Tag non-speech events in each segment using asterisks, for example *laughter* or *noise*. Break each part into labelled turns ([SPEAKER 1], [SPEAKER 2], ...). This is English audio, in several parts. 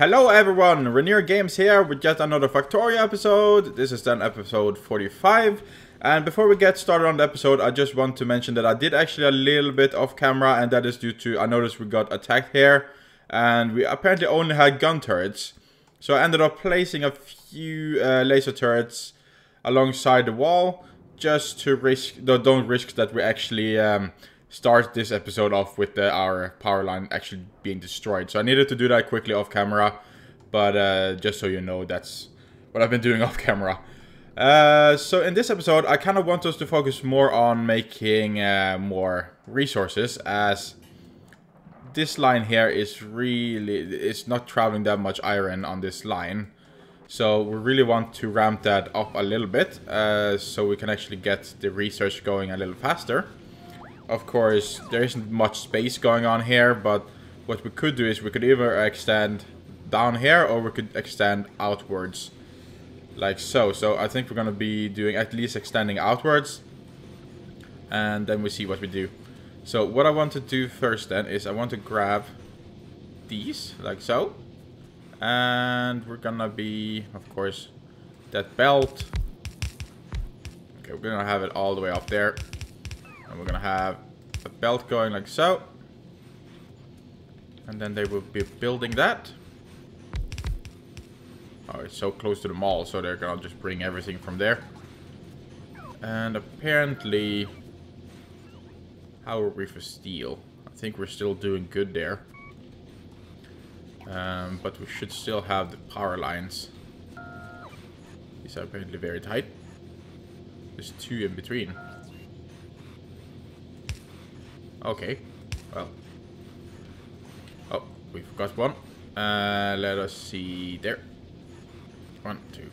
[SPEAKER 1] Hello everyone, Renir Games here with yet another Factorio episode. This is then episode 45. And before we get started on the episode, I just want to mention that I did actually a little bit off camera and that is due to, I noticed we got attacked here. And we apparently only had gun turrets. So I ended up placing a few uh, laser turrets alongside the wall. Just to risk, don't risk that we actually um, start this episode off with the, our power line actually being destroyed. So I needed to do that quickly off camera. But uh, just so you know, that's what I've been doing *laughs* off camera. Uh, so in this episode, I kind of want us to focus more on making uh, more resources as this line here is really, it's not traveling that much iron on this line. So we really want to ramp that up a little bit uh, so we can actually get the research going a little faster. Of course, there isn't much space going on here, but what we could do is we could either extend down here or we could extend outwards like so. So I think we're going to be doing at least extending outwards and then we see what we do. So what I want to do first then is I want to grab these like so and we're gonna be of course that belt okay we're gonna have it all the way up there and we're gonna have a belt going like so. And then they will be building that. Oh, it's so close to the mall, so they're gonna just bring everything from there. And apparently... How are we for steel? I think we're still doing good there. Um, but we should still have the power lines. These are apparently very tight. There's two in between. Okay. Well. Oh, we've got one. Uh, let us see there. One, two.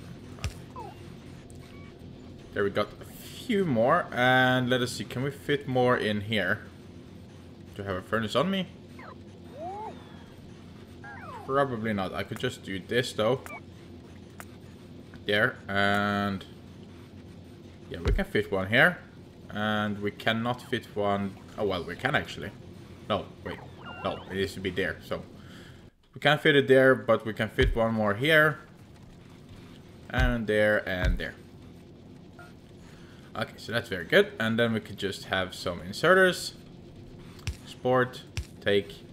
[SPEAKER 1] There we got a few more. And let us see, can we fit more in here? Do I have a furnace on me? Probably not. I could just do this though. There. And... Yeah, we can fit one here. And we cannot fit one Oh, well, we can actually. No, wait. No, it needs to be there. So, we can't fit it there, but we can fit one more here. And there, and there. Okay, so that's very good. And then we could just have some inserters. Export, take,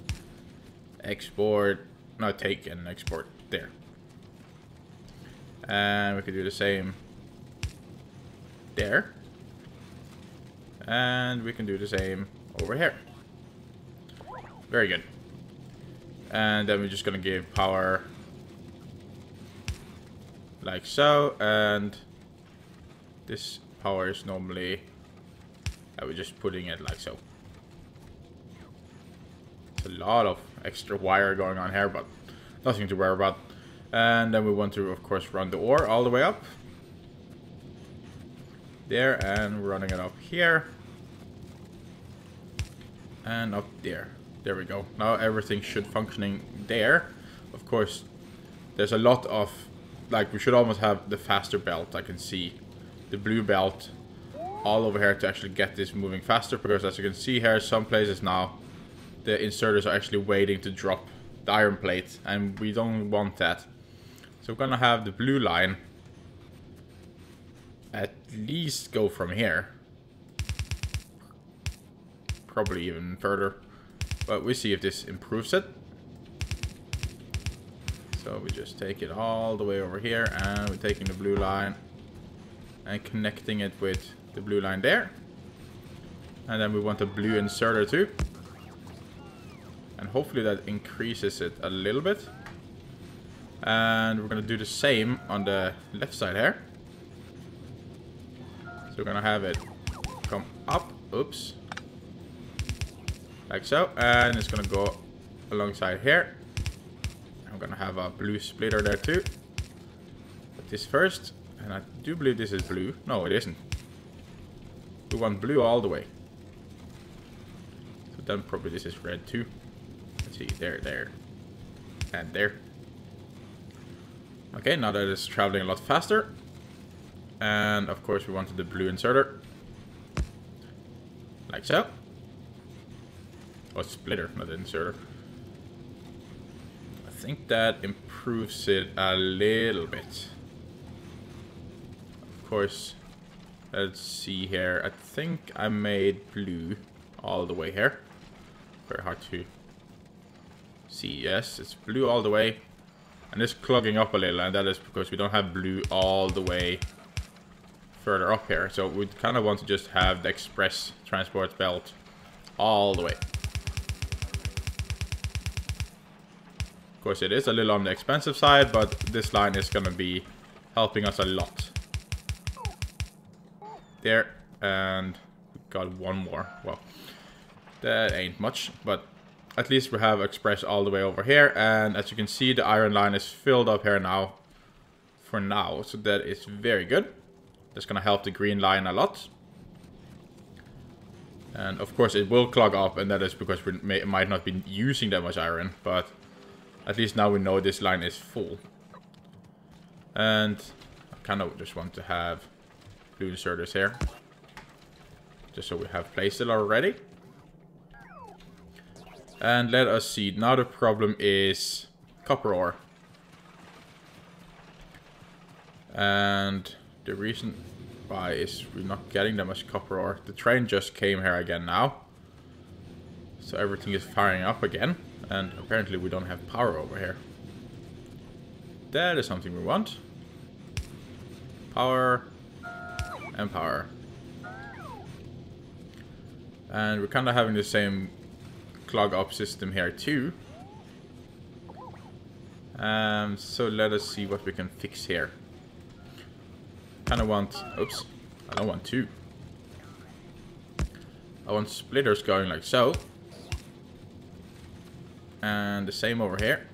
[SPEAKER 1] export. No, take and export. There. And we could do the same there. And we can do the same over here. Very good. And then we're just gonna give power like so, and this power is normally uh, we're just putting it like so. It's a lot of extra wire going on here, but nothing to worry about. And then we want to, of course, run the ore all the way up. There, and running it up here and up there. There we go. Now everything should functioning there. Of course, there's a lot of, like we should almost have the faster belt. I can see the blue belt all over here to actually get this moving faster because as you can see here, some places now the inserters are actually waiting to drop the iron plate and we don't want that. So we're gonna have the blue line at least go from here probably even further. But we see if this improves it. So we just take it all the way over here and we're taking the blue line and connecting it with the blue line there. And then we want a blue inserter too. And hopefully that increases it a little bit. And we're going to do the same on the left side here. So we're going to have it come up. Oops like so and it's gonna go alongside here. I'm gonna have a blue splitter there too. Put this first and I do believe this is blue. No it isn't. We want blue all the way. So then probably this is red too. Let's see there there and there. Okay now that it's traveling a lot faster and of course we wanted the blue inserter. Like so Oh, splitter, not inserter. I think that improves it a little bit. Of course, let's see here. I think I made blue all the way here. Very hard to see. Yes, it's blue all the way. And it's clogging up a little, and that is because we don't have blue all the way further up here. So we kind of want to just have the express transport belt all the way. Course, it is a little on the expensive side, but this line is going to be helping us a lot. There, and we got one more. Well, that ain't much, but at least we have express all the way over here. And as you can see, the iron line is filled up here now for now. So that is very good. That's going to help the green line a lot. And of course it will clog up and that is because we may, might not be using that much iron. But at least now we know this line is full. And I kind of just want to have blue inserters here. Just so we have placed it already. And let us see. Now the problem is copper ore. And the reason why is we're not getting that much copper ore. The train just came here again now. So everything is firing up again. And apparently we don't have power over here. That is something we want. Power. And power. And we're kind of having the same clog up system here too. Um, so let us see what we can fix here. Kind of want, oops, I don't want two. I want splitters going like so. And the same over here.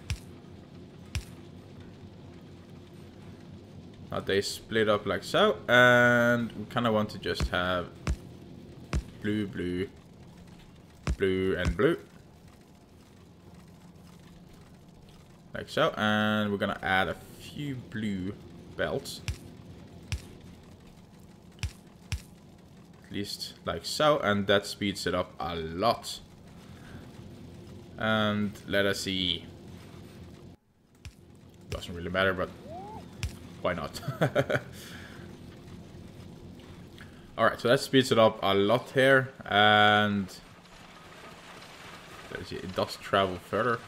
[SPEAKER 1] Now they split up like so. And we kind of want to just have blue, blue, blue, and blue. Like so. And we're gonna add a few blue belts. At least like so. And that speeds it up a lot. And let us see. Doesn't really matter, but why not? *laughs* Alright, so that speeds it up a lot here. And it does travel further.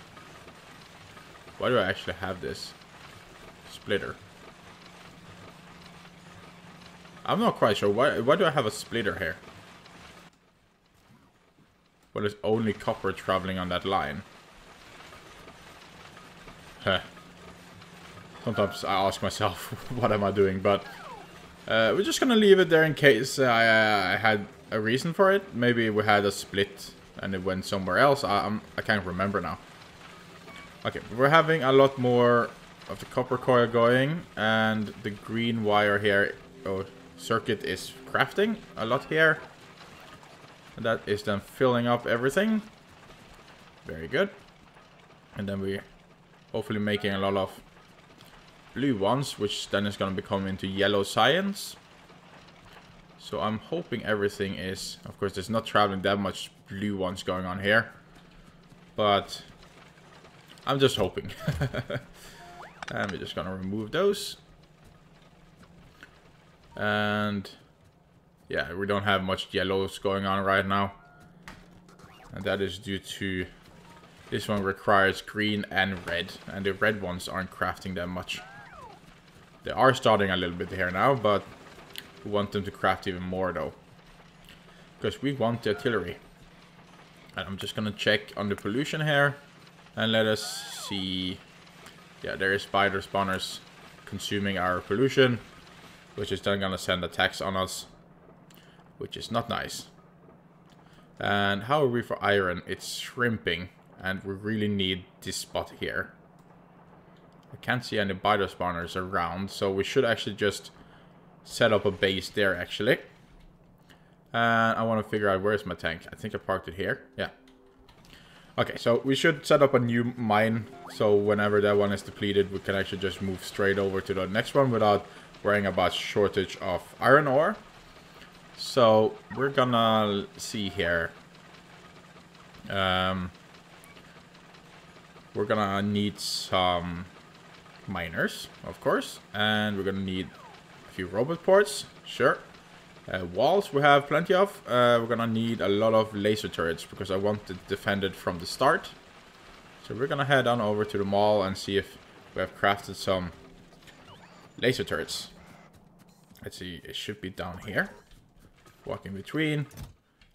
[SPEAKER 1] Why do I actually have this splitter? I'm not quite sure. Why, why do I have a splitter here? Well, there's only copper traveling on that line. Sometimes I ask myself, *laughs* what am I doing? But uh, we're just gonna leave it there in case I, uh, I had a reason for it. Maybe we had a split and it went somewhere else. I, I'm, I can't remember now. Okay, we're having a lot more of the copper coil going, and the green wire here, oh, circuit is crafting a lot here. That is then filling up everything. Very good. And then we're hopefully making a lot of blue ones, which then is going to become into yellow science. So I'm hoping everything is... Of course, there's not traveling that much blue ones going on here. But I'm just hoping. *laughs* and we're just gonna remove those. And yeah, we don't have much yellows going on right now. And that is due to this one requires green and red. And the red ones aren't crafting that much. They are starting a little bit here now, but we want them to craft even more though. Because we want the artillery. And I'm just gonna check on the pollution here. And let us see. Yeah, there is biter spawners consuming our pollution. Which is then gonna send attacks on us. Which is not nice. And how are we for iron? It's shrimping. And we really need this spot here. I can't see any biter spawners around. So we should actually just set up a base there actually. And I want to figure out where's my tank. I think I parked it here. Yeah. Okay, so we should set up a new mine, so whenever that one is depleted, we can actually just move straight over to the next one without worrying about shortage of iron ore. So, we're gonna see here. Um, we're gonna need some miners, of course. And we're gonna need a few robot ports, sure. Uh, walls we have plenty of. Uh, we're gonna need a lot of laser turrets because I want to defend it from the start. So we're gonna head on over to the mall and see if we have crafted some laser turrets. Let's see, it should be down here. Walking between.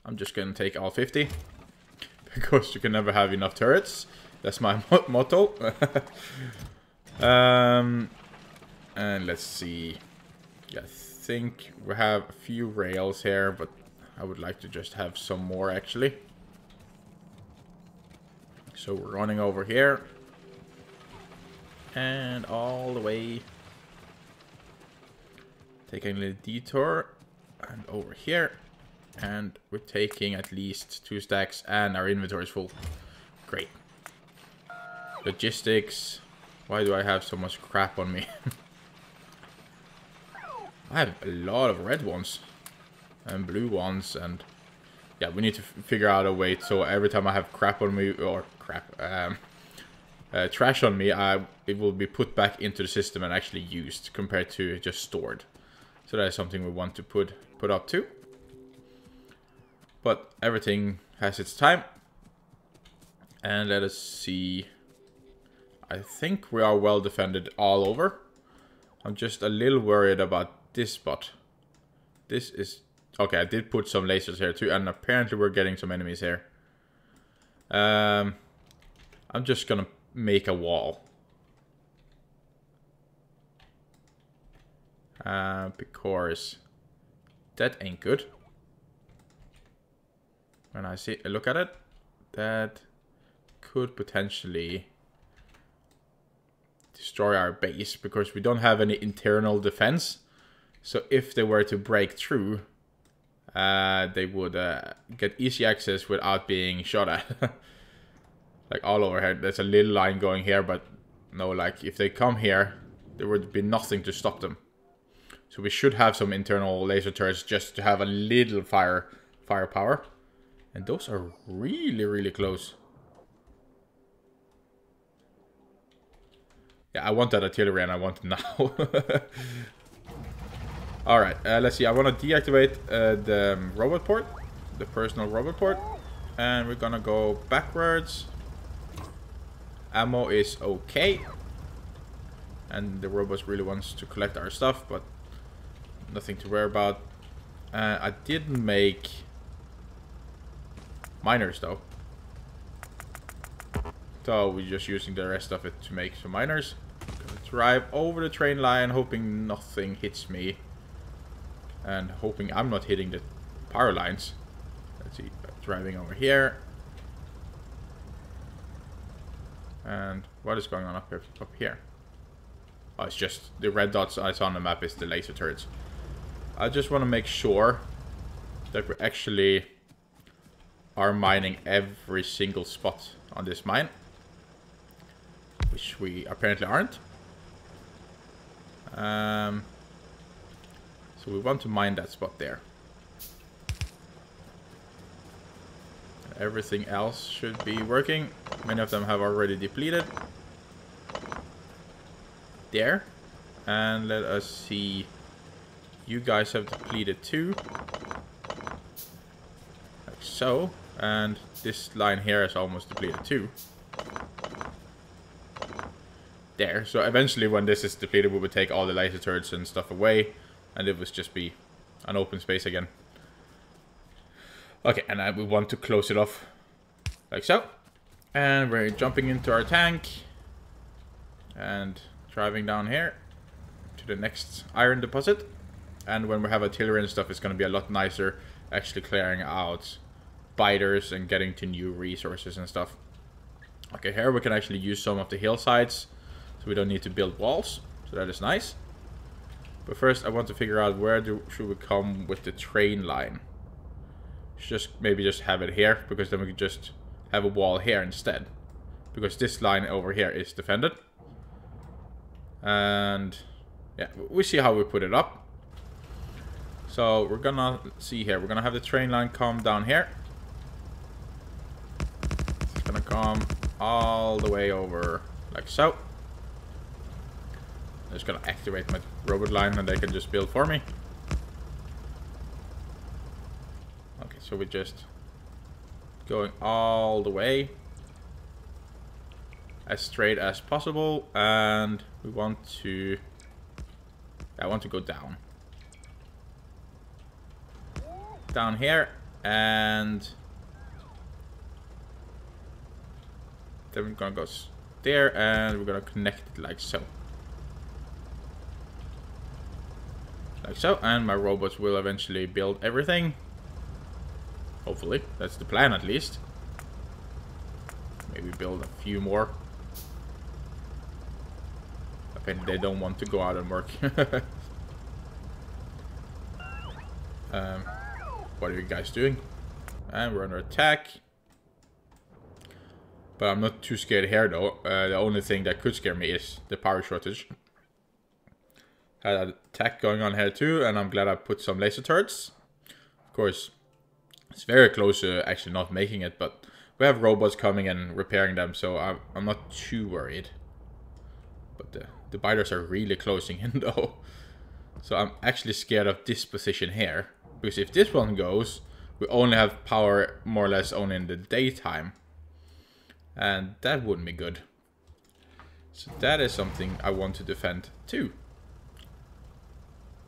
[SPEAKER 1] I'm just gonna take all 50. *laughs* Because you can never have enough turrets. That's my motto. *laughs* um, and let's see. I think we have a few rails here, but I would like to just have some more actually. So we're running over here. And all the way. Taking a little detour. And over here. And we're taking at least two stacks and our inventory is full. Great. Logistics. Why do I have so much crap on me? *laughs* I have a lot of red ones. And blue ones and... Yeah, we need to figure out a way so every time I have crap on me, or crap, um, uh, trash on me, I, it will be put back into the system and actually used compared to just stored. So that is something we want to put put up to. But everything has its time. And let us see. I think we are well defended all over. I'm just a little worried about this spot. This is... Okay, I did put some lasers here too, and apparently we're getting some enemies here. Um, I'm just gonna make a wall. Uh, because that ain't good. When I see a look at it, that could potentially destroy our base because we don't have any internal defense. So if they were to break through, uh, they would uh, get easy access without being shot at. *laughs* like all over here. There's a little line going here, but no, like if they come here, there would be nothing to stop them. So we should have some internal laser turrets just to have a little fire firepower. And those are really, really close. Yeah, I want that artillery and I want it now. *laughs* Alright, uh, let's see. I want to deactivate uh, the um, robot port. The personal robot port. And we're gonna go backwards. Ammo is okay. And the robot really wants to collect our stuff, but nothing to worry about. Uh, I didn't make miners though. So we're just using the rest of it to make some miners. Gonna drive over the train line hoping nothing hits me. And hoping I'm not hitting the power lines. Let's see, driving over here. And what is going on up here? Up here? Oh, it's just the red dots I saw on the map is the laser turrets. I just want to make sure that we actually are mining every single spot on this mine. Which we apparently aren't. Um, so we want to mine that spot there. Everything else should be working. Many of them have already depleted. There. And let us see. You guys have depleted too. Like so. And this line here is almost depleted too. There. So eventually when this is depleted, we would take all the laser turrets and stuff away. And it would just be an open space again. Okay, and I, we want to close it off like so. And we're jumping into our tank. And driving down here to the next iron deposit. And when we have artillery and stuff, it's going to be a lot nicer actually clearing out biters and getting to new resources and stuff. Okay, here we can actually use some of the hillsides. So we don't need to build walls. So that is nice. But first I want to figure out where do, should we come with the train line. Just maybe just have it here. Because then we can just have a wall here instead. Because this line over here is defended. And yeah, we see how we put it up. So we're gonna see here. We're gonna have the train line come down here. It's gonna come all the way over like so. I'm just gonna activate my robot line and they can just build for me. Okay, so we're just going all the way as straight as possible and we want to I want to go down down here and then we're gonna go there and we're gonna connect it like so. Like so and my robots will eventually build everything. Hopefully that's the plan at least. Maybe build a few more. Apparently they don't want to go out and work. *laughs* Um, what are you guys doing and we're under attack but I'm not too scared here though. Uh, the only thing that could scare me is the power shortage. Had an attack going on here too, and I'm glad I put some laser turrets. Of course, it's very close to actually not making it, but we have robots coming and repairing them, so I'm, I'm not too worried. But the, the biters are really closing in *laughs* though. So I'm actually scared of this position here. Because if this one goes, we only have power more or less only in the daytime. And that wouldn't be good. So that is something I want to defend too.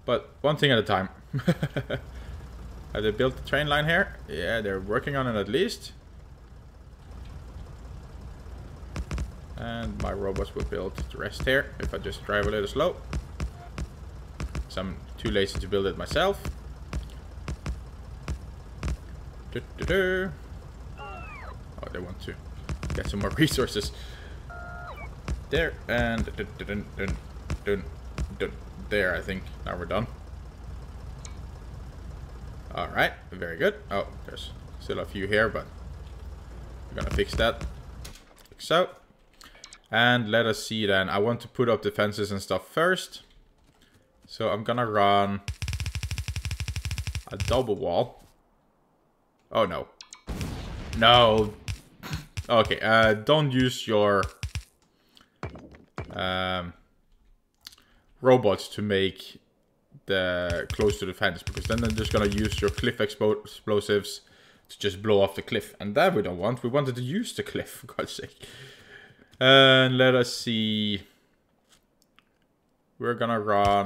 [SPEAKER 1] But one thing at a time. *laughs* Have they built the train line here? Yeah, they're working on it at least. And my robots will build the rest here if I just drive a little slow. So I'm too lazy to build it myself. Du. Oh, they want to get some more *laughs* resources. There, and dun, dun, dun, there, I think. Now we're done. Alright, very good. Oh, there's still a few here, but we're gonna fix that. Like so. And let us see then. I want to put up defenses and stuff first. So I'm gonna run a double wall. Oh no. No, Okay, uh, don't use your um, robots to make the close to the fence because then they're just gonna use your cliff explosives to just blow off the cliff, and that we don't want. We wanted to use the cliff *laughs* for God's sake. And let us see. We're gonna run.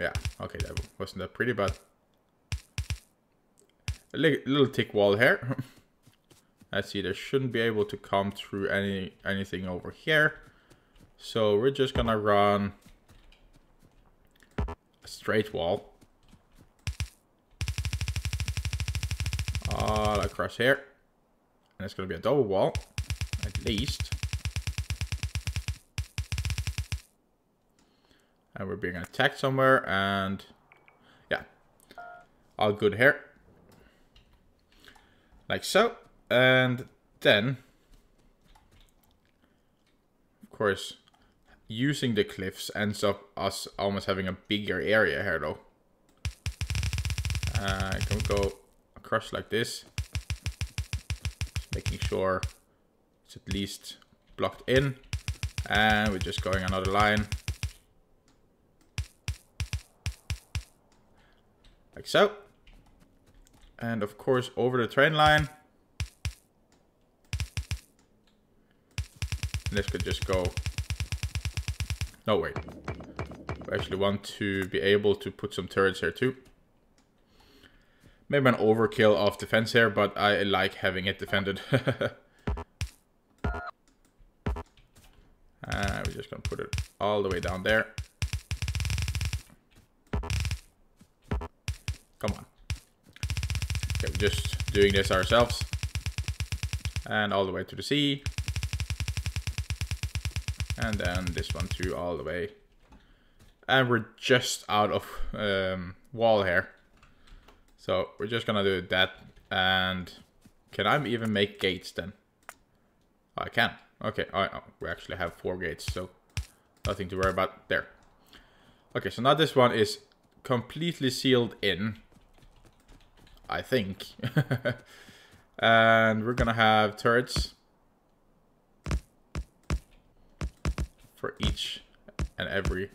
[SPEAKER 1] Yeah, okay, that wasn't that pretty, but a little thick wall here. *laughs* Let's see, they shouldn't be able to come through any anything over here. So we're just gonna run a straight wall. All across here. And it's gonna be a double wall, at least. And we're being attacked somewhere, and yeah, all good here. Like so. And then, of course, using the cliffs ends up us almost having a bigger area here though. Uh, I can go across like this. Just making sure it's at least blocked in. And we're just going another line. Like so. And of course over the train line. this could just go... No, wait. I actually want to be able to put some turrets here too. Maybe an overkill of defense here, but I like having it defended. *laughs* uh, we're just gonna put it all the way down there. Come on. Just doing this ourselves. And all the way to the sea. And then this one too, all the way. And we're just out of um, wall here. So we're just gonna do that. And can I even make gates then? Oh, I can. Okay, oh, oh, we actually have four gates, so nothing to worry about there. Okay, so now this one is completely sealed in. I think. *laughs* and we're gonna have turrets for each and every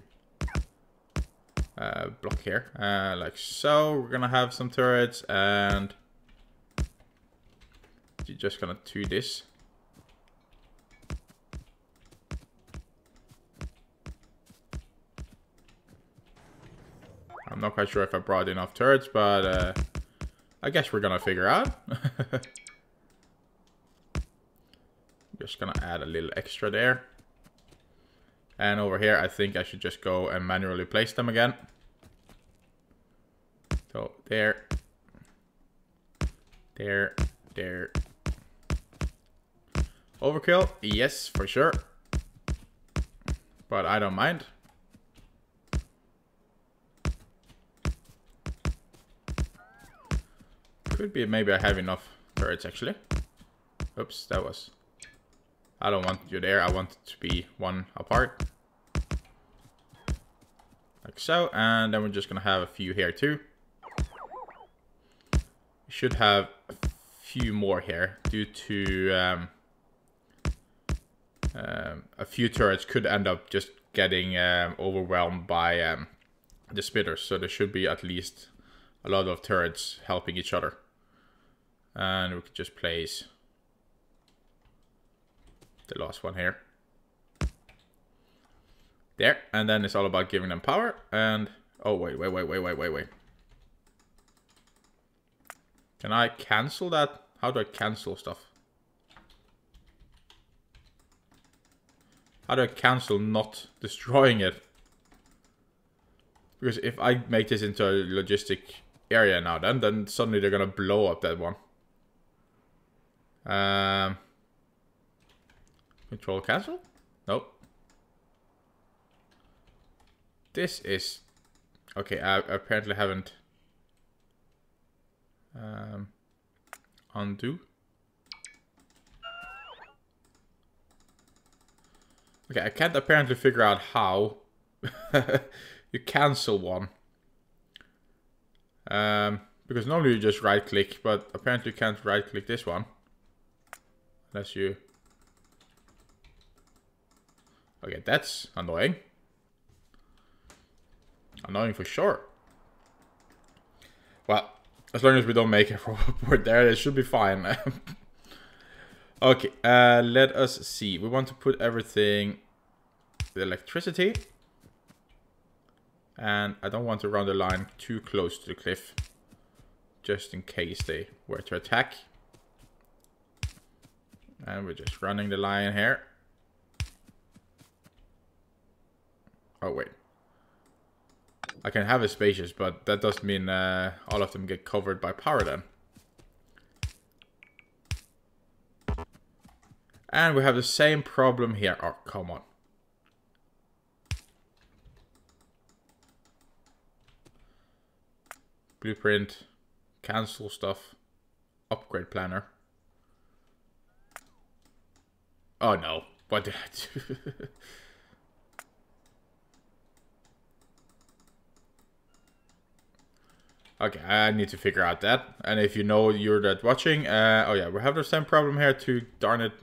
[SPEAKER 1] uh, block here, uh, like so. We're gonna have some turrets, and you're just gonna do this. I'm not quite sure if I brought enough turrets, but uh, I guess we're gonna figure out. *laughs* just gonna add a little extra there. And over here, I think I should just go and manually place them again. So there, there, there. Overkill? Yes, for sure. But I don't mind. Could be maybe I have enough turrets actually. Oops, that was... I don't want you there, I want it to be one apart. Like so, and then we're just gonna have a few here too. Should have a few more here due to um, um, a few turrets could end up just getting um, overwhelmed by um, the spitters. So there should be at least a lot of turrets helping each other. And we could just place the last one here. There, and then it's all about giving them power, and... Oh, wait, wait, wait, wait, wait, wait, wait. Can I cancel that? How do I cancel stuff? How do I cancel not *laughs* destroying it? Because if I make this into a logistic area now, then then suddenly they're gonna blow up that one. Um, control cancel? Nope. This is... Okay, I apparently haven't... Um, undo. Okay, I can't apparently figure out how *laughs* you cancel one. Um, because normally you just right click, but apparently you can't right click this one. Unless you... Okay, that's annoying. Annoying for sure. Well, as long as we don't make a *laughs* robot there, it should be fine. *laughs* okay, uh, let us see. We want to put everything... The electricity. And I don't want to run the line too close to the cliff. Just in case they were to attack. And we're just running the line here. Oh, wait. I can have a spacious, but that doesn't mean uh, all of them get covered by power then. And we have the same problem here. Oh, come on. Blueprint. Cancel stuff. Upgrade planner. Oh no. What did I do? okay, I need to figure out that. And if you know you're that watching, uh, oh yeah, we have the same problem here too, darn it.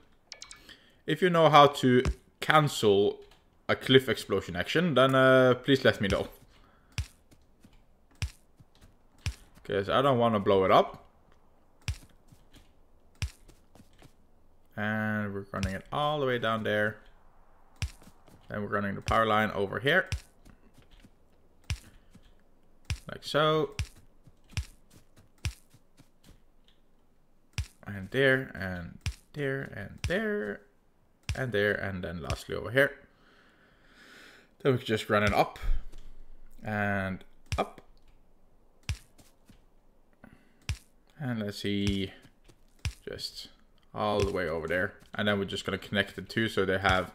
[SPEAKER 1] If you know how to cancel a cliff explosion action, then uh, please let me know. Because I don't want to blow it up. And we're running it all the way down there. Then we're running the power line over here. Like so. And there, and there, and there, and there, and then lastly over here. Then we can just run it up, and up. And let's see, just all the way over there. And then we're just going to connect the two so they have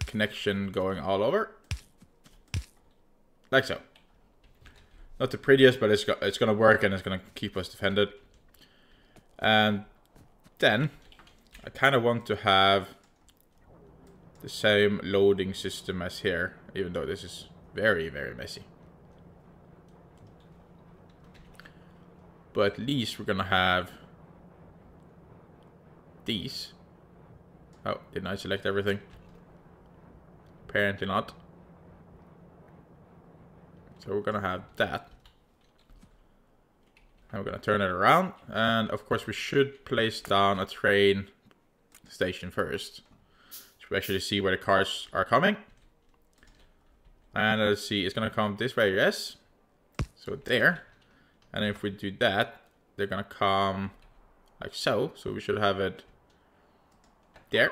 [SPEAKER 1] a connection going all over. Like so. Not the prettiest, but it's, got, it's going to work and it's going to keep us defended. And then I kind of want to have the same loading system as here, even though this is very, very messy. But at least we're going to have these. Oh, didn't I select everything? Apparently not. So we're gonna have that. And we're gonna turn it around. And of course we should place down a train station first. So we actually see where the cars are coming. And let's see, it's gonna come this way, yes. So there. And if we do that, they're gonna come like so. So we should have it there.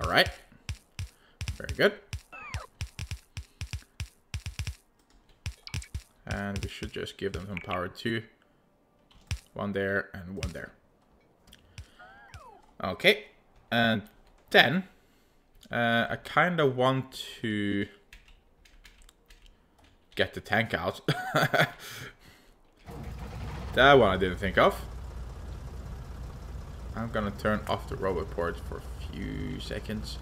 [SPEAKER 1] All right. Very good. And we should just give them some power too. One there and one there. Okay. And then uh, I kind of want to get the tank out. *laughs* that one I didn't think of. I'm gonna turn off the robot port for a few seconds.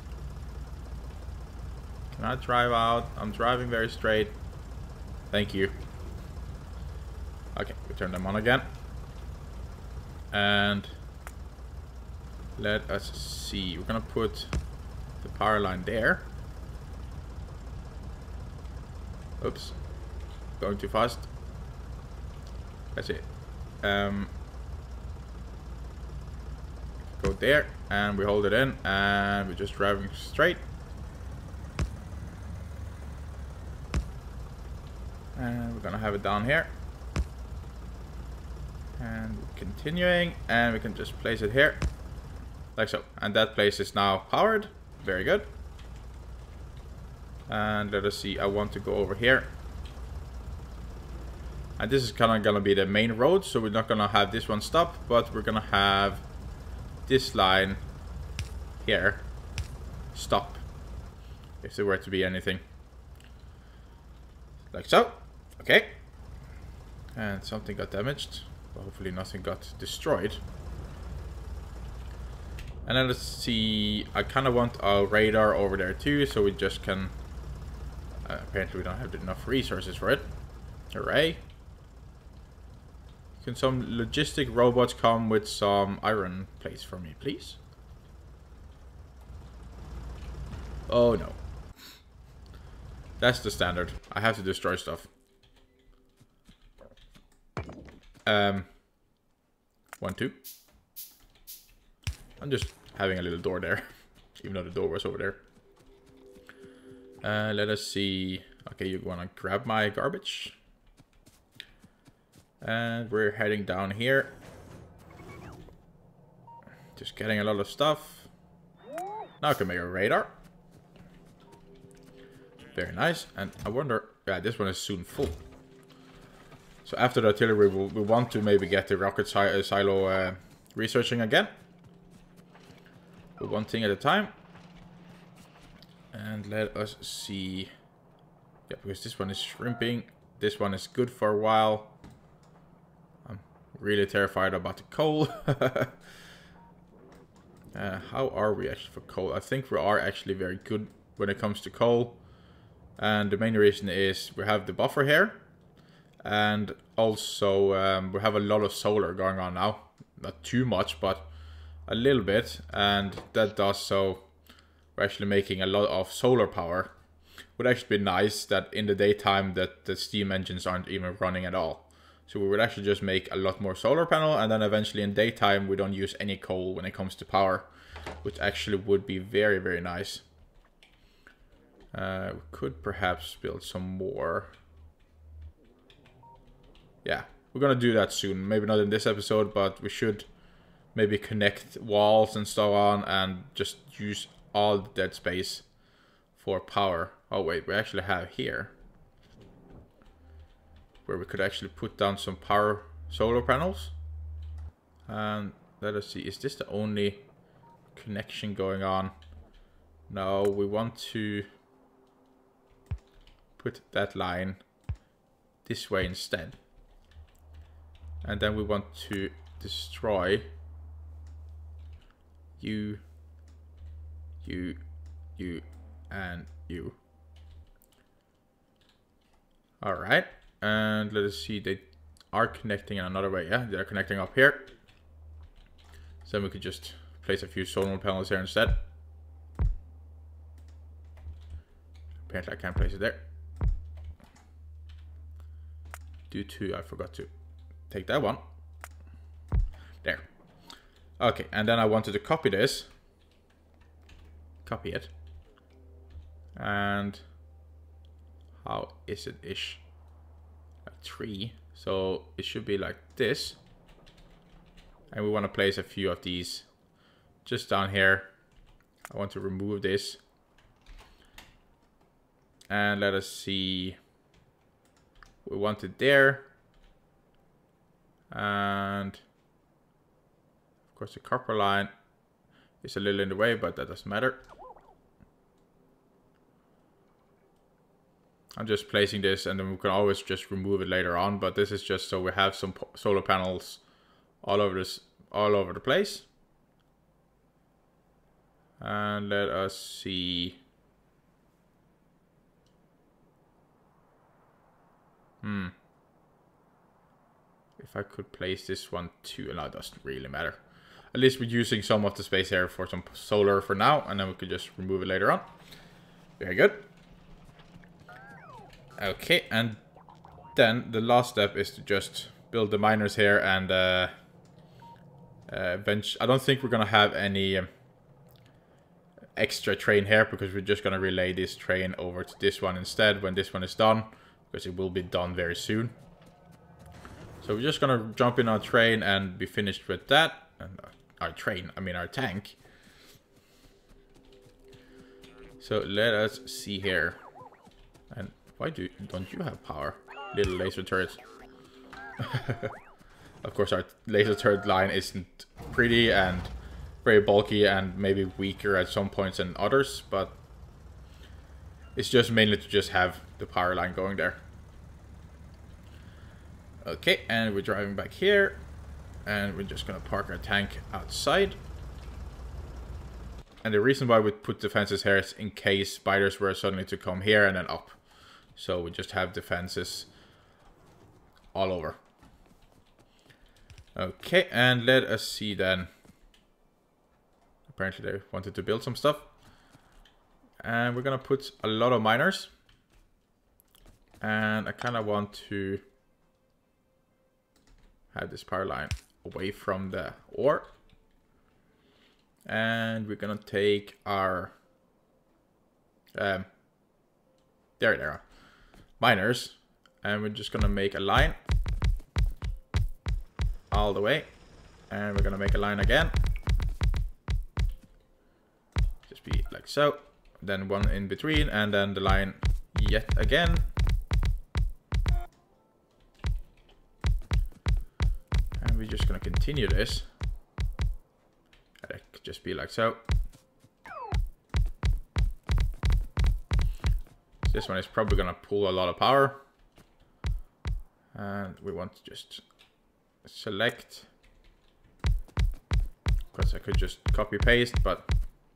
[SPEAKER 1] Can I drive out? I'm driving very straight. Thank you. Okay, we turn them on again. And let us see. We're gonna put the power line there. Oops. Going too fast. That's it. Um, go there and we hold it in and we're just driving straight. And we're gonna have it down here. And continuing and we can just place it here. Like so. And that place is now powered. Very good. And let us see, I want to go over here. And this is kind of to be the main road, so we're not to have this one stop, but we're to have this line here stop if there were to be anything. Like so. Okay. And something got damaged. But hopefully nothing got destroyed. And then let's see, I kind of want a radar over there too, so we just can... Uh, apparently we don't have enough resources for it. Hooray. Can some logistic robots come with some iron plates for me, please? Oh no. That's the standard. I have to destroy stuff. Um, one, two. I'm just having a little door there, *laughs* even though the door was over there. Uh, let us see. Okay, you want to grab my garbage. And we're heading down here. Just getting a lot of stuff. Now I can make a radar. Very nice. And I wonder... Yeah, this one is soon full. So after the artillery, we, we want to maybe get the rocket si uh, silo uh, researching again But one thing at a time. And let us see. Yeah, because this one is shrimping. This one is good for a while. Really terrified about the coal. *laughs* uh, how are we actually for coal? I think we are actually very good when it comes to coal. And the main reason is we have the buffer here. And also um, we have a lot of solar going on now. Not too much, but a little bit and that does so we're actually making a lot of solar power would actually be nice that in the daytime that the steam engines aren't even running at all so we would actually just make a lot more solar panel and then eventually in daytime we don't use any coal when it comes to power which actually would be very very nice. Uh, we could perhaps build some more. Yeah we're gonna do that soon. Maybe not in this episode but we should maybe connect walls and so on and just use all the dead space for power. Oh wait, we actually have here where we could actually put down some power solar panels. And let us see, is this the only connection going on? No, we want to put that line this way instead. And then we want to destroy you, you, you, and you. Alright, and let us see, they are connecting in another way, yeah? They're connecting up here. So then we could just place a few solar panels here instead. Apparently I can't place it there. Due to, I forgot to take that one. There. Okay, and then I wanted to copy this. Copy it. And how is it ish? Three. So it should be like this. And we want to place a few of these just down here. I want to remove this. And let us see. We want it there. And of course the copper line is a little in the way, but that doesn't matter. I'm just placing this and then we can always just remove it later on. But this is just so we have some solar panels all over this, all over the place. And let us see. Hmm. If I could place this one too, no, it doesn't really matter. At least we're using some of the space here for some solar for now, and then we could just remove it later on. Very good. Okay, and then the last step is to just build the miners here and uh, uh, I don't think we're gonna have any um, extra train here because we're just gonna relay this train over to this one instead when this one is done because it will be done very soon. So we're just gonna jump in our train and be finished with that. And our train, I mean our tank. So let us see here. And why do don't you have power? Little laser turrets. *laughs* of course, our laser turret line isn't pretty and very bulky and maybe weaker at some points than others, but it's just mainly to just have the power line going there. Okay, and we're driving back here, and we're just gonna park our tank outside. And the reason why we put defenses here is in case spiders were suddenly to come here and then up. So we just have defenses all over. Okay, and let us see then. Apparently they wanted to build some stuff. And we're gonna put a lot of miners. And I kind of want to have this power line away from the ore. And we're gonna take our um, there, there miners. And we're just to make a line all the way. And we're to make a line again. Just be like so. Then one in between and then the line yet again. And we're just to continue this. Just be like so. This one is probably going to pull a lot of power. And we want to just select. Of course, I could just copy paste, but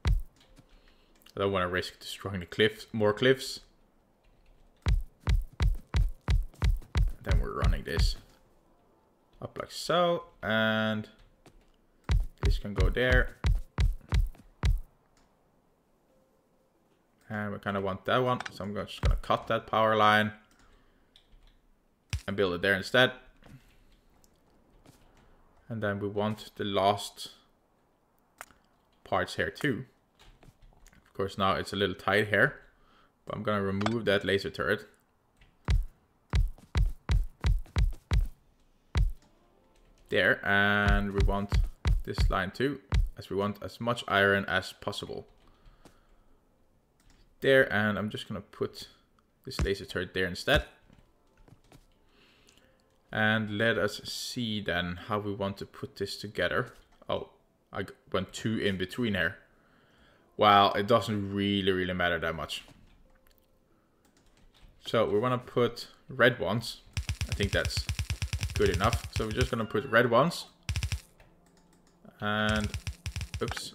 [SPEAKER 1] I don't want to risk destroying the cliffs, more cliffs. Then we're running this up like so, and this can go there. And we kind of want that one. So I'm just going to cut that power line. And build it there instead. And then we want the last parts here too. Of course now it's a little tight here. But I'm going to remove that laser turret. There. And we want this line too. As we want as much iron as possible there and I'm just gonna put this laser turret there instead. And let us see then how we want to put this together. Oh, I went two in between here. Well, it doesn't really, really matter that much. So we want to put red ones. I think that's good enough. So we're just going to put red ones. And, oops.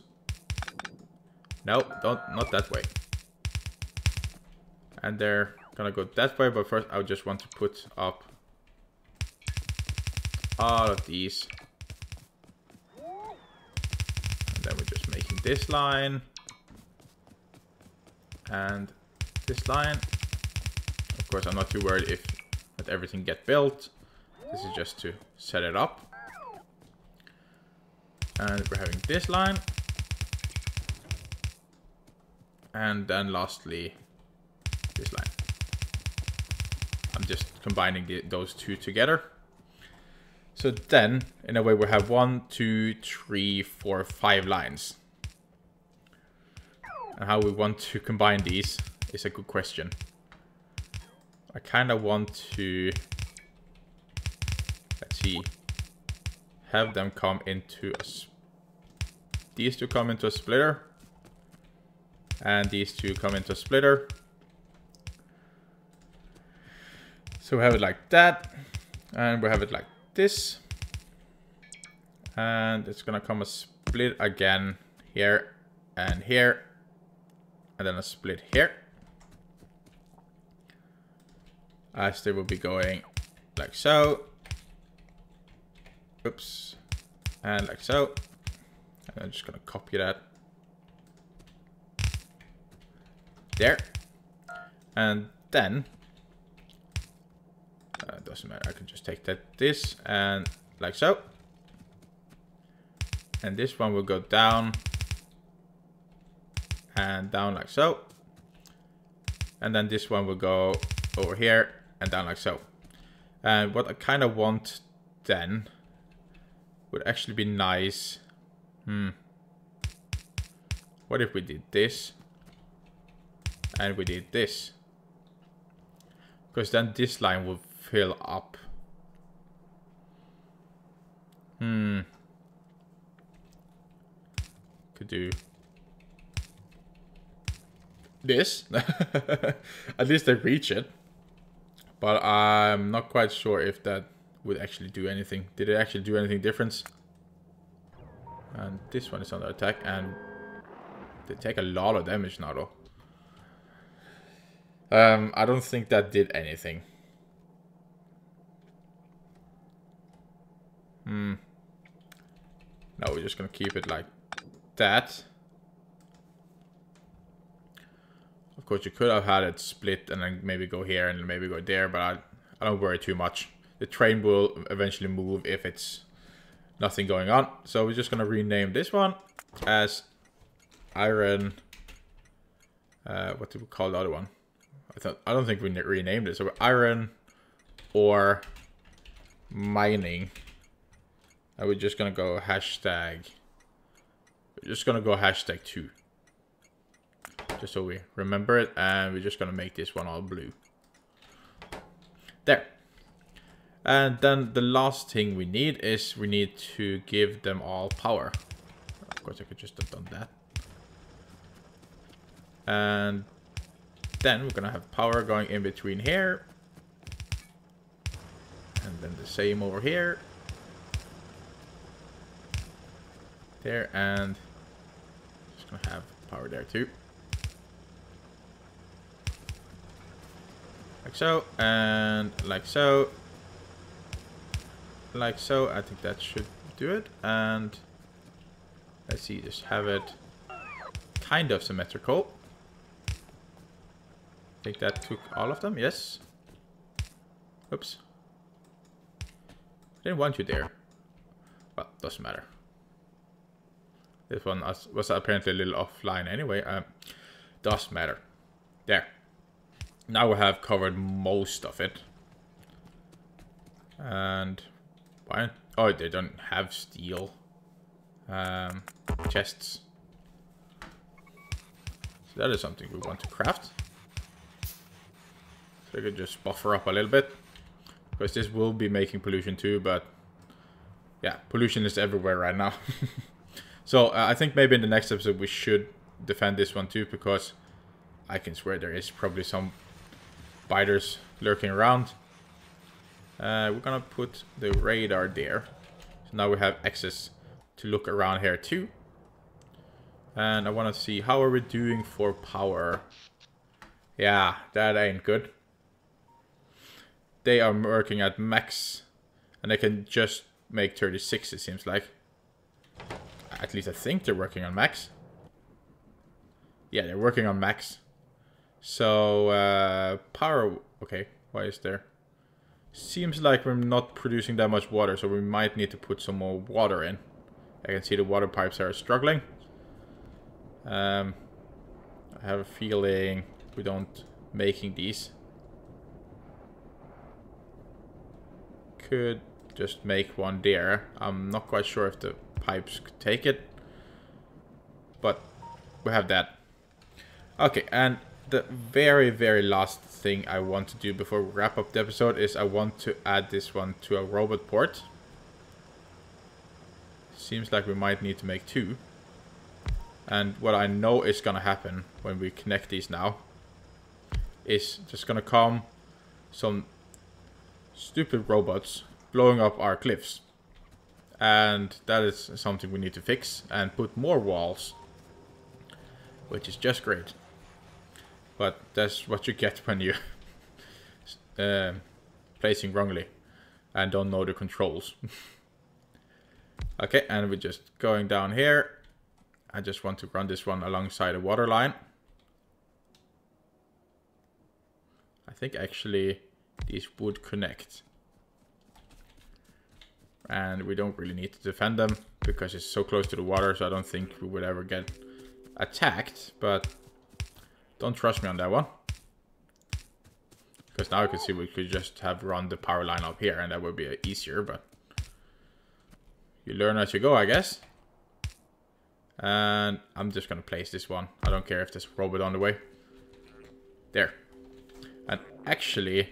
[SPEAKER 1] No, don't, not that way and they're gonna go that way but first I just want to put up all of these and then we're just making this line and this line. Of course, I'm not too worried if let everything get built. This is just to set it up. And we're having this line. And then lastly, this line. I'm just combining the, those two together. So then, in a way, we have one, two, three, four, five lines. And how we want to combine these is a good question. I kind of want to, let's see, have them come into a, these two come into a splitter. And these two come into a splitter. So we have it like that. And we have it like this. And it's gonna come a split again here and here. And then a split here. As they will be going like so. Oops. And like so. And I'm just gonna copy that. There. And then doesn't matter. I can just take that this and like so. And this one will go down and down like so. And then this one will go over here and down like so. And what I kind of want then would actually be nice. Hmm. What if we did this? And we did this. Because then this line will fill up. Hmm. Could do this. *laughs* At least they reach it. But I'm not quite sure if that would actually do anything. Did it actually do anything different? And this one is under attack and they take a lot of damage now though. Um, I don't think that did anything. Hmm. No, we're just gonna keep it like that. Of course, you could have had it split and then maybe go here and maybe go there, but I, I don't worry too much. The train will eventually move if it's nothing going on. So we're just gonna rename this one as iron. Uh, what do we call the other one? I thought I don't think we renamed it. So iron or mining. And we're just gonna go hashtag. We're just gonna go hashtag two. Just so we remember it. And we're just gonna make this one all blue. There. And then the last thing we need is we need to give them all power. Of course I could just have done that. And then we're gonna have power going in between here. And then the same over here. There and just gonna have power there too. Like so, and like so. Like so, I think that should do it. And let's see, just have it kind of symmetrical. I think that took all of them, yes. Oops. I didn't want you there. Well, doesn't matter. This one was apparently a little offline anyway. Uh, does matter. There. Now we have covered most of it. And why? Oh, they don't have steel um, chests. So that is something we want to craft. So I could just buffer up a little bit. Because this will be making pollution too, but yeah, pollution is everywhere right now. *laughs* So uh, I think maybe in the next episode we should defend this one too because I can swear there is probably some biters lurking around. Uh, we're gonna put the radar there. So now we have access to look around here too. And I want to see how are we doing for power. Yeah, that ain't good. They are working at max. And they can just make 36 it seems like. At least I think they're working on max. Yeah, they're working on max. So, uh, power... Okay, why is there... Seems like we're not producing that much water, so we might need to put some more water in. I can see the water pipes are struggling. Um, I have a feeling we don't making these. Could just make one there. I'm not quite sure if the pipes could take it. But we have that. Okay, and the very, very last thing I want to do before we wrap up the episode is I want to add this one to a roboport. Seems like we might need to make two. And what I know is gonna happen when we connect these now is just gonna come some stupid robots blowing up our cliffs. And that is something we need to fix and put more walls. Which is just great. But that's what you get when you uh, *laughs* placing wrongly and don't know the controls. *laughs* okay, and we're just going down here. I just want to run this one alongside a water line. I think actually these would connect. And we don't really need to defend them because it's so close to the water, so I don't think we would ever get attacked, but don't trust me on that one. Because now I can see we could just have run the power line up here and that would be easier, but you learn as you go, I guess. And I'm just gonna place this one. I don't care if there's a robot on the way. There. And actually,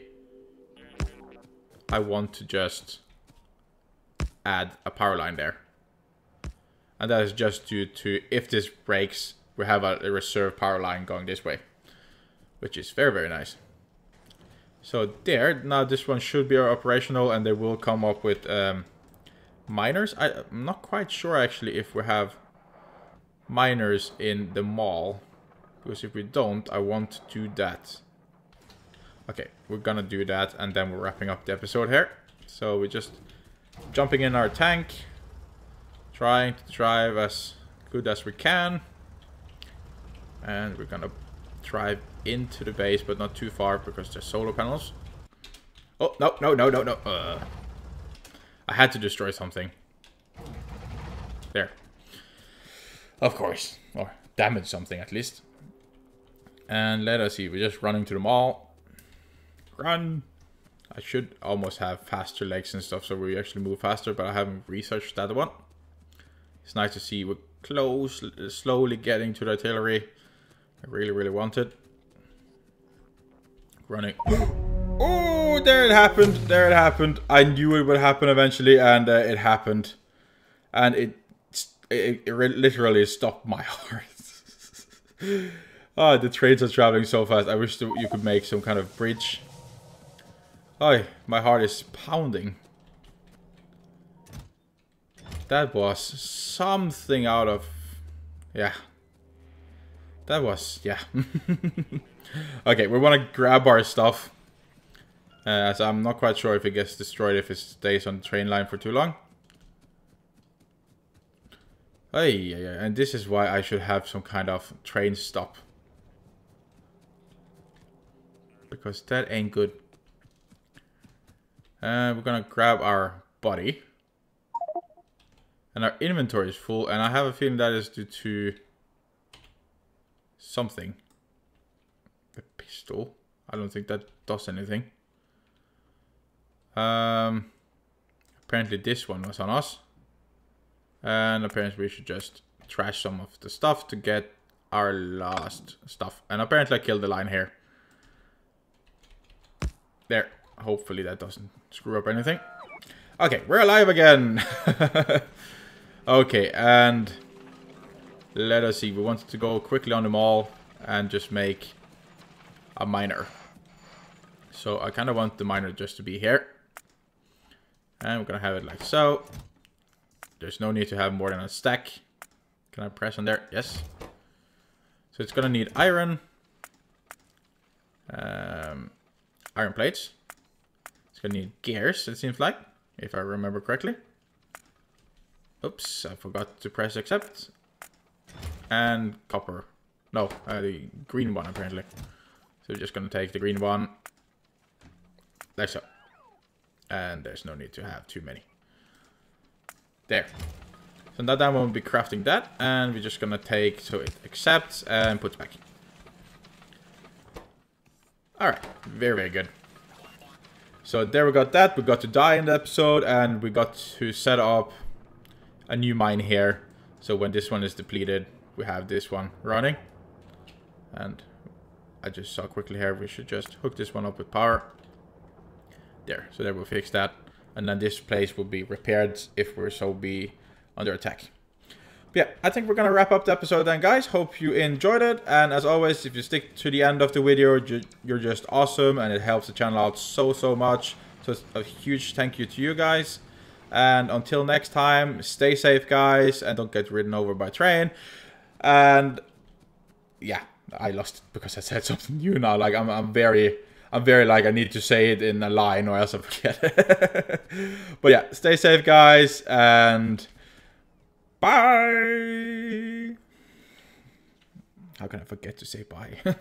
[SPEAKER 1] I want to just add a power line there. And that is just due to if this breaks, we have a, reserve power line going this way. Which is very, very nice. So there, now this one should be operational and they will come up with um, miners. I, I'm not quite sure actually if we have miners in the mall. Because if we don't, I want to do that. Okay, we're gonna do that and then we're wrapping up the episode here. So we're just jumping in our tank. Trying to drive as good as we can. And we're gonna drive into the base, but not too far because there's solar panels. Oh, no, no, no, no, no. Uh, I had to destroy something. There. Of course. Or damage something at least. And let us see. We're just running to the mall. Run. I should almost have faster legs and stuff so we actually move faster, but I haven't researched that one. It's nice to see we're close, slowly getting to the artillery. I really, really wanted. Running. *gasps* Oh, there it happened. There it happened. I knew it would happen eventually, and uh, it happened. And it, it, it literally stopped my *laughs* heart. oh, the trains are traveling so fast. I wish you could make some kind of bridge. Oh, my heart is pounding. That was something out of... Yeah, that was, yeah. *laughs* okay, we want to grab our stuff. Uh, so I'm not quite sure if it gets destroyed if it stays on the train line for too long. Hey, yeah, yeah, and this is why I should have some kind of train stop. Because that ain't good. Uh, we're gonna grab our body. And our inventory is full, and I have a feeling that is due to something. The pistol. I don't think that does anything. Um, apparently this one was on us. And apparently we should just trash some of the stuff to get our last stuff. And apparently I killed the line here. There. Hopefully that doesn't screw up anything. Okay, we're alive again. *laughs* okay, and let us see. We wanted to go quickly on the mall and just make a miner. So I kind of want the miner just to be here. And we're going to have it like so. There's no need to have more than a stack. Can I press on there? Yes. So it's going to need iron. Um, iron plates. It's to need gears, it seems like. If I remember correctly. Oops, I forgot to press accept and copper. No, uh, the green one apparently. So we're just gonna take the green one. Like so. And there's no need to have too many. There. So now that one will be crafting that, and we're just gonna take, so it accepts and puts back. Alright, very, very good. So there we got that, we got to die in the episode, and we got to set up a new mine here. So when this one is depleted, we have this one running. And I just saw quickly here, we should just hook this one up with power. There, so there we'll fix that. And then this place will be repaired if we're so be under attack. Yeah, I think we're going to wrap up the episode then, guys. Hope you enjoyed it. And as always, if you stick to the end of the video, you're just awesome. And it helps the channel out so, so much. So a huge thank you to you guys. And until next time, stay safe, guys. And don't get ridden over by train. And yeah, I lost because I said *laughs* something new now. Like, I'm, I'm very... I'm very like I need to say it in a line or else I forget. It. *laughs* But yeah, stay safe guys and Bye! How can I forget to say bye? *laughs*